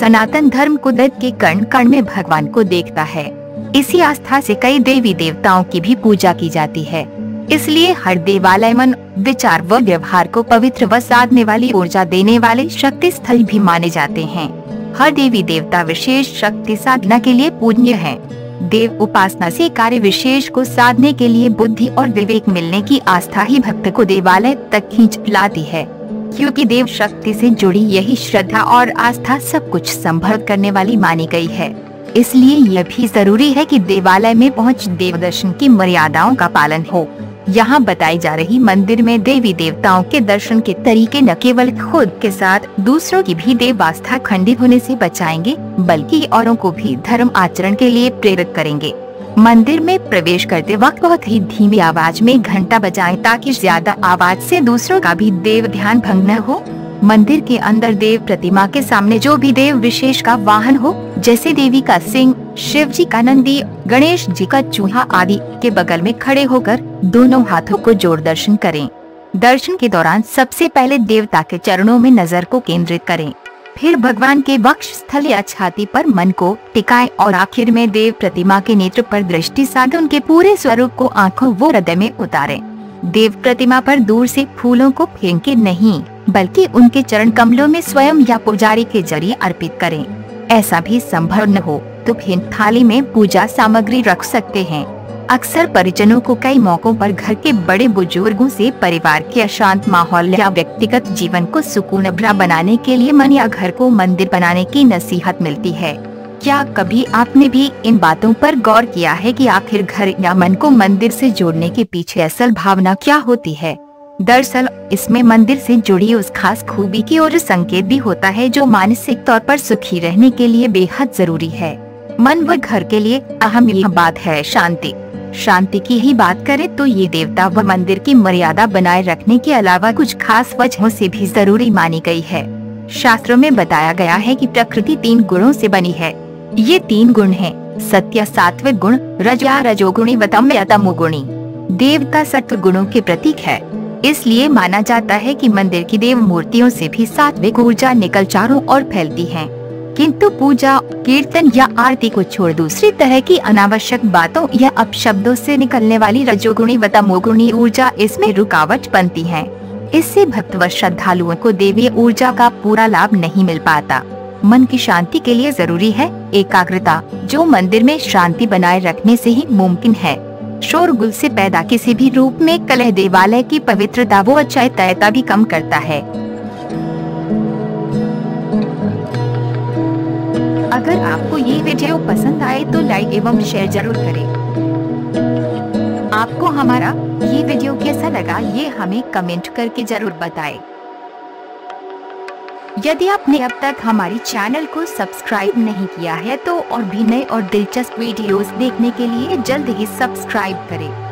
सनातन धर्म कुदरत के कर्ण कर्ण में भगवान को देखता है। इसी आस्था से कई देवी देवताओं की भी पूजा की जाती है। इसलिए हर देवालय मन विचार व व्यवहार को पवित्र व साधने वाली ऊर्जा देने वाले शक्ति स्थल भी माने जाते हैं। हर देवी देवता विशेष शक्ति साधना के लिए पूज्य है। देव उपासना से कार्य विशेष को साधने के लिए बुद्धि और विवेक मिलने की आस्था ही भक्त को देवालय तक खींच लाती है। क्योंकि देव शक्ति से जुड़ी यही श्रद्धा और आस्था सब कुछ संभव करने वाली मानी गई है। इसलिए यह भी ज़रूरी है कि देवालय में पहुँच देव दर्शन की मर्यादाओं का पालन हो। यहाँ बताई जा रही मंदिर में देवी देवताओं के दर्शन के तरीके न केवल खुद के साथ दूसरों की भी देव आस्था खंडित होने से बचाएँगे, बल्कि औरों को भी धर्म आचरण के लिए प्रेरित करेंगे। मंदिर में प्रवेश करते वक्त बहुत ही धीमी आवाज़ में घंटा बजाएँ ताकि ज़्यादा आवाज़ से दूसरों का भी देव ध्यान भंग न हो। मंदिर के अंदर देव प्रतिमा के सामने जो भी देव विशेष का वाहन हो, जैसे देवी का सिंह शिव जी का नंदी, गणेश जी का चूहा आदि के बगल में खड़े होकर दोनों हाथों को जोड़ दर्शन करें। दर्शन के दौरान सबसे पहले देवता के चरणों में नज़र को केंद्रित करें। फिर भगवान के वक्ष स्थल या छाती पर मन को टिकाए और आखिर में देव प्रतिमा के नेत्र पर दृष्टि साध उनके पूरे स्वरूप को आँखों वो हृदय में उतारे। देव प्रतिमा पर दूर से फूलों को फेंके नहीं, बल्कि उनके चरण कमलों में स्वयं या पुजारी के ज़रिए अर्पित करें। ऐसा भी संभव न हो तो फिर थाली में पूजा सामग्री रख सकते हैं। अक्सर परिजनों को कई मौकों पर घर के बड़े बुज़ुर्गों से परिवार के अशांत माहौल या व्यक्तिगत जीवन को सुकून भरा बनाने के लिए मन या घर को मंदिर बनाने की नसीहत मिलती है। क्या कभी आपने भी इन बातों पर गौर किया है कि आखिर घर या मन को मंदिर से जोड़ने के पीछे असल भावना क्या होती है? दरअसल, इसमें मंदिर से जुड़ी उस खास खूबी की ओर संकेत भी होता है जो मानसिक तौर पर सुखी रहने के लिए बेहद ज़रूरी है। मन व घर के लिए अहम यह बात है, शांति। शांति की ही बात करें तो ये देवता व मंदिर की मर्यादा बनाए रखने के अलावा कुछ खास वजहों से भी ज़रूरी मानी गई है। शास्त्रों में बताया गया है कि प्रकृति तीन गुणों से बनी है। ये तीन गुण हैं, सत्य, सात्विक गुण, रज या रजोगुणी व तम या तमोगुणी। देवता सत्व गुणों के प्रतीक है। इसलिए माना जाता है कि मंदिर की देव मूर्तियों से भी सात्विक ऊर्जा निकल चारों ओर फैलती है। किंतु पूजा, कीर्तन या आरती को छोड़ दूसरी तरह की अनावश्यक बातों या अपशब्दों से निकलने वाली रजोगुणी व तमोगुणी ऊर्जा इसमें रुकावट बनती है। इससे भक्त व श्रद्धालुओं को देवी ऊर्जा का पूरा लाभ नहीं मिल पाता। मन की शांति के लिए ज़रूरी है एकाग्रता, जो मंदिर में शांति बनाए रखने से ही मुमकिन है। शोरगुल से पैदा किसी भी रूप में कलह देवालय की पवित्रता वो अचयता भी कम करता है। अगर आपको ये वीडियो पसंद आए तो लाइक एवं शेयर ज़रूर करें आपको हमारा ये वीडियो कैसा लगा ये हमें कमेंट करके ज़रूर बताएँ। यदि आपने अब तक हमारी चैनल को सब्सक्राइब नहीं किया है तो और भी नए और दिलचस्प वीडियोस देखने के लिए जल्द ही सब्सक्राइब करें